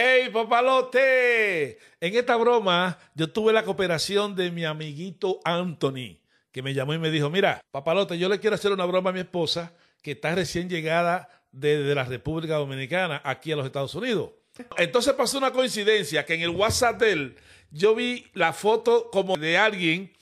¡Ey, papalote! En esta broma yo tuve la cooperación de mi amiguito Anthony, que me llamó y me dijo, mira, papalote, yo le quiero hacer una broma a mi esposa que está recién llegada desde la República Dominicana aquí a los Estados Unidos. Entonces pasó una coincidencia que en el WhatsApp de él yo vi la foto como de alguien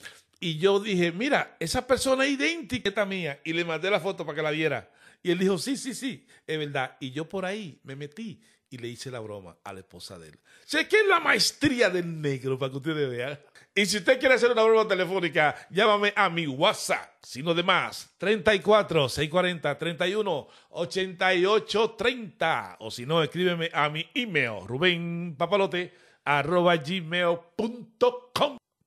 y yo dije, mira, esa persona es idéntica a esta mía y le mandé la foto para que la viera. Y él dijo, sí, sí, sí, es verdad. Y yo por ahí me metí y le hice la broma a la esposa de él. Es la maestría del negro para que ustedes vean. Y si usted quiere hacer una broma telefónica, llámame a mi WhatsApp, sino de más, 34 640 31 88 30. O si no, escríbeme a mi email, rubenpapalote.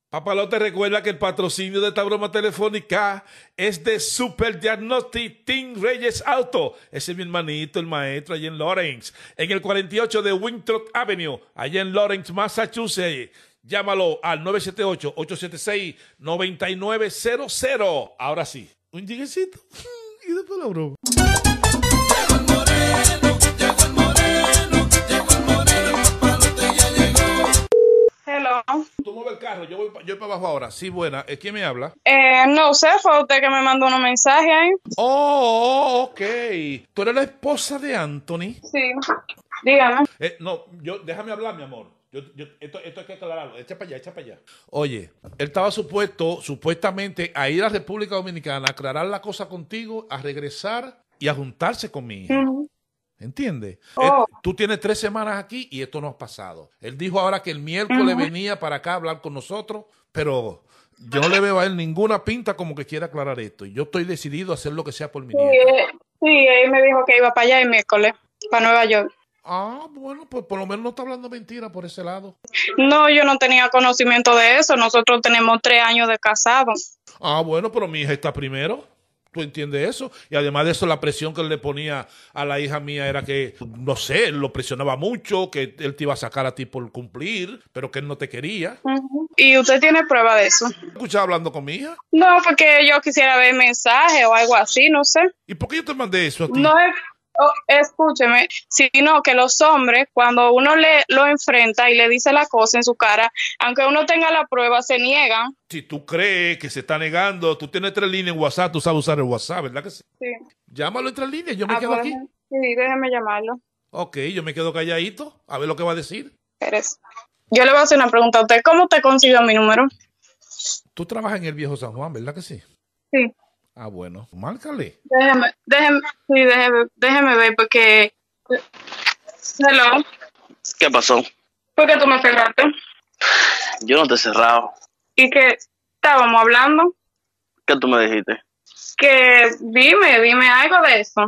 Papalote recuerda que el patrocinio de esta broma telefónica es de Super Diagnostic Team Reyes Auto. Ese es mi hermanito, el maestro, allá en Lawrence. En el 48 de Winthrop Avenue, allá en Lawrence, Massachusetts. Llámalo al 978-876-9900. Ahora sí, un lleguecito y después la broma. Tú mueves el carro, yo voy, yo para abajo ahora. Sí, buena. ¿Eh, ¿Quién me habla? Eh, no sé, fue usted que me mandó unos mensajes ahí. Oh, ok. Tú eres la esposa de Anthony. Sí. Dígame. Eh, no, yo, déjame hablar, mi amor. Yo, yo- esto, esto hay que aclararlo. Echa para allá, echa para allá. Oye, él estaba supuesto, supuestamente, a ir a República Dominicana, a aclarar la cosa contigo, a regresar y a juntarse con mi hija. ¿Entiendes? Oh. Tú tienes tres semanas aquí y esto no ha pasado. Él dijo ahora que el miércoles venía para acá a hablar con nosotros, pero yo no le veo a él ninguna pinta como que quiera aclarar esto. Y yo estoy decidido a hacer lo que sea por mi Sí, eh, sí, él me dijo que iba para allá el miércoles, para Nueva York. Ah, bueno, pues por lo menos no está hablando mentira por ese lado. No, yo no tenía conocimiento de eso. Nosotros tenemos tres años de casados. Ah, bueno, pero mi hija está primero. ¿Tú entiendes eso? Y además de eso, la presión que él le ponía a la hija mía era que, no sé, él lo presionaba mucho, que él te iba a sacar a ti por cumplir, pero que él no te quería. ¿Y usted tiene prueba de eso? ¿Escuchaba hablando con mi hija? No, porque yo quisiera ver mensaje o algo así, no sé. ¿Y por qué yo te mandé eso a ti? No es, oh, escúcheme, sino que los hombres, cuando uno le lo enfrenta y le dice la cosa en su cara, aunque uno tenga la prueba, se niegan. Si tú crees que se está negando, tú tienes tres líneas en WhatsApp, tú sabes usar el WhatsApp, ¿verdad que sí? Sí. Llámalo en tres líneas, yo me Ah, quedo pues, aquí. Sí, déjeme llamarlo. Ok, yo me quedo calladito, a ver lo que va a decir. Pérez. Yo le voy a hacer una pregunta a usted. ¿Cómo usted consiguió mi número? Tú trabajas en el viejo San Juan, ¿verdad que sí? Sí. Ah, bueno, márcale. Déjeme, déjeme, sí, déjeme, déjeme ver porque... Hello. ¿Qué pasó? ¿Por qué tú me cerraste? Yo no te he cerrado. ¿Y que estábamos hablando? ¿Qué tú me dijiste? Que dime, dime algo de eso.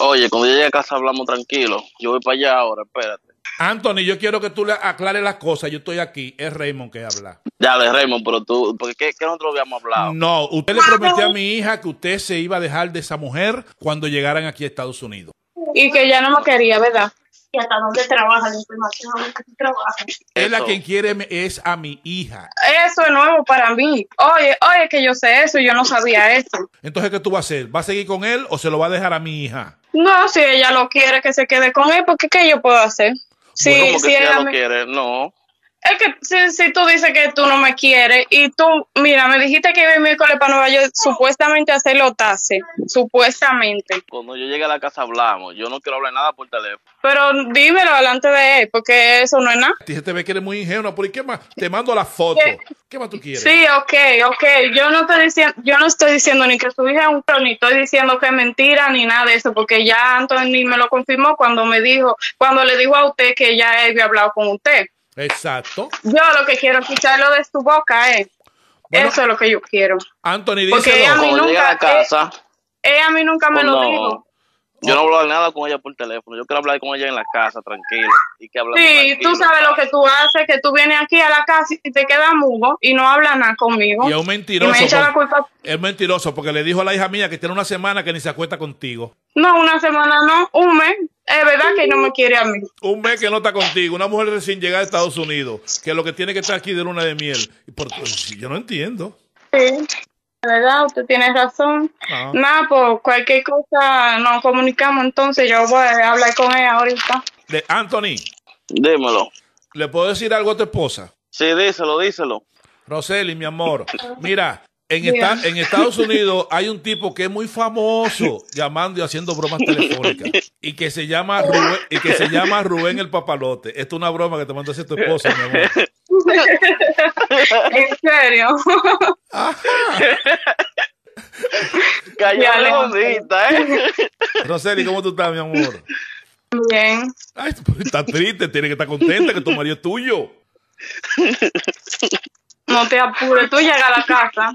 Oye, cuando yo llegue a casa hablamos tranquilo. Yo voy para allá ahora, espérate. Anthony, yo quiero que tú le aclares las cosas. Yo estoy aquí. Es Raymond que habla. Dale, Raymond, pero tú, porque ¿qué, qué nosotros habíamos hablado? No, usted le prometió a mi hija que usted se iba a dejar de esa mujer cuando llegaran aquí a Estados Unidos. Y que ya no me quería, ¿verdad? ¿Y hasta dónde trabaja la información? ¿Dónde tú trabajas? Él a Eso. quien quiere es a mi hija. Eso es nuevo para mí. Oye, oye, que yo sé eso y yo no sabía eso. Entonces, ¿qué tú vas a hacer? ¿Va a seguir con él o se lo va a dejar a mi hija? No, si ella lo quiere que se quede con él, porque ¿qué yo puedo hacer? Sí, ¿Cómo que si ella lo quiere? No. Es que si, si tú dices que tú no me quieres y tú, mira, me dijiste que iba el miércoles para Nueva York supuestamente a hacer los taxes, supuestamente. Cuando yo llegue a la casa hablamos. Yo no quiero hablar nada por teléfono. Pero dímelo delante de él, porque eso no es nada. A ti se te ve que eres muy ingenua. ¿Por qué más? Te mando la foto. ¿Qué? ¿Qué más tú quieres? Sí, ok, ok. Yo no estoy diciendo, yo no estoy diciendo ni que su hija es un pro, ni estoy diciendo que es mentira, ni nada de eso, porque ya Anthony me lo confirmó cuando me dijo, cuando le dijo a usted que ya él había hablado con usted. Exacto. Yo lo que quiero escucharlo de su boca es, Bueno. eso es lo que yo quiero. Anthony, Porque díselo. ella a la nunca- casa, Ella a mí nunca me pues lo no. dijo. Yo no hablo nada con ella por teléfono. Yo quiero hablar con ella en la casa, tranquilo. Y que hablamos Sí, tranquilo. tú sabes lo que tú haces, que tú vienes aquí a la casa y te quedas mudo y no hablas nada conmigo. Y es un Y mentiroso. me echa la culpa. Es mentiroso porque le dijo a la hija mía que tiene una semana que ni se acuesta contigo. No, una semana no, un mes. Es verdad que no me quiere a mí. Un mes que no está contigo. Una mujer recién llegada a Estados Unidos. Que lo que tiene que estar aquí de luna de miel. Y por- yo no entiendo. Sí, verdad, usted tiene razón. Ah. Nada, por cualquier cosa nos comunicamos, entonces yo voy a hablar con ella ahorita. De Anthony, Dímelo. ¿Le puedo decir algo a tu esposa? Sí, díselo, díselo. Roseli, mi amor, mira, en, esta- en Estados Unidos hay un tipo que es muy famoso llamando y haciendo bromas telefónicas y que se llama Rubén, y que se llama Rubén el Papalote. Esto es una broma que te mandó a hacer tu esposa, mi amor. En serio. Redondita, ¿eh? Roseli, ¿cómo tú estás, mi amor? Bien. Ay, tú estás triste, tienes que estar contenta que tu marido es tuyo. No te apures, tú llegas a la casa.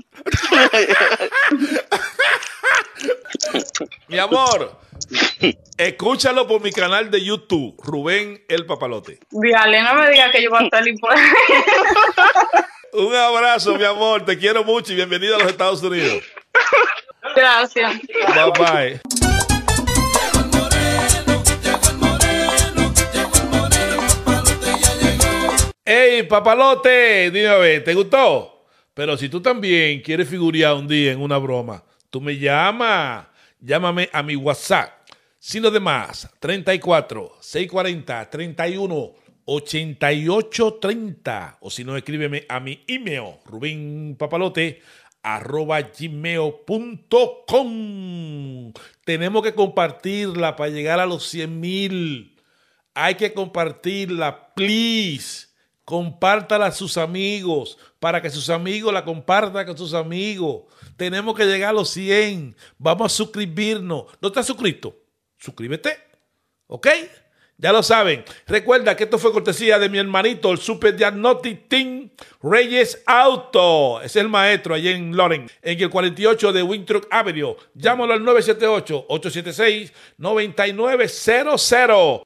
Mi amor, escúchalo por mi canal de YouTube, Rubén el Papalote. Viale, no me digas que yo voy a por ahí. Un abrazo, mi amor, te quiero mucho y bienvenido a los Estados Unidos. Gracias. Bye bye. Hey, papalote, dime a ver, ¿te gustó? Pero si tú también quieres figurear un día en una broma, tú me llamas. Llámame a mi WhatsApp. Sin lo demás, 34 640 31 88 30. O si no, escríbeme a mi email, Rubén Papalote, arroba gmail.com. Tenemos que compartirla para llegar a los 100 mil. Hay que compartirla, please. Compártala a sus amigos para que sus amigos la compartan con sus amigos. Tenemos que llegar a los 100. Vamos a suscribirnos. ¿No estás suscrito? Suscríbete. ¿Ok? Ya lo saben. Recuerda que esto fue cortesía de mi hermanito, el Super Diagnostic Team Reyes Auto. Es el maestro allí en Loren, en el 48 de Winthrop Avenue. Llámalo al 978-876-9900.